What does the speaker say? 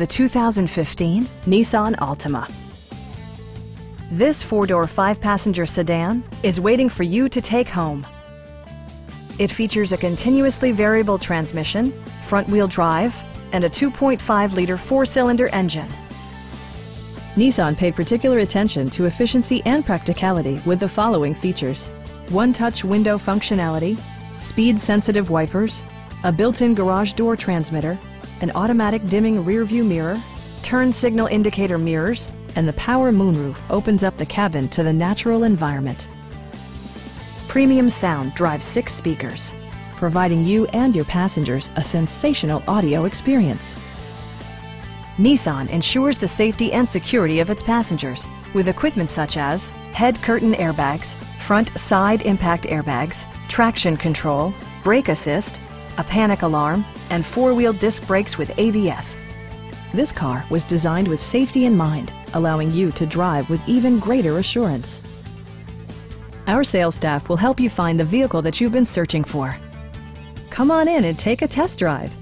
the 2015 Nissan Altima. This four-door, five-passenger sedan is waiting for you to take home. It features a continuously variable transmission, front-wheel drive, and a 2.5-liter four-cylinder engine. Nissan paid particular attention to efficiency and practicality with the following features. One-touch window functionality, speed-sensitive wipers, a built-in garage door transmitter, an automatic dimming rearview mirror, turn signal indicator mirrors, and the power moonroof opens up the cabin to the natural environment. Premium sound drives six speakers, providing you and your passengers a sensational audio experience. Nissan ensures the safety and security of its passengers with equipment such as head curtain airbags, front side impact airbags, traction control, brake assist, a panic alarm, and four-wheel disc brakes with ABS. This car was designed with safety in mind, allowing you to drive with even greater assurance. Our sales staff will help you find the vehicle that you've been searching for. Come on in and take a test drive.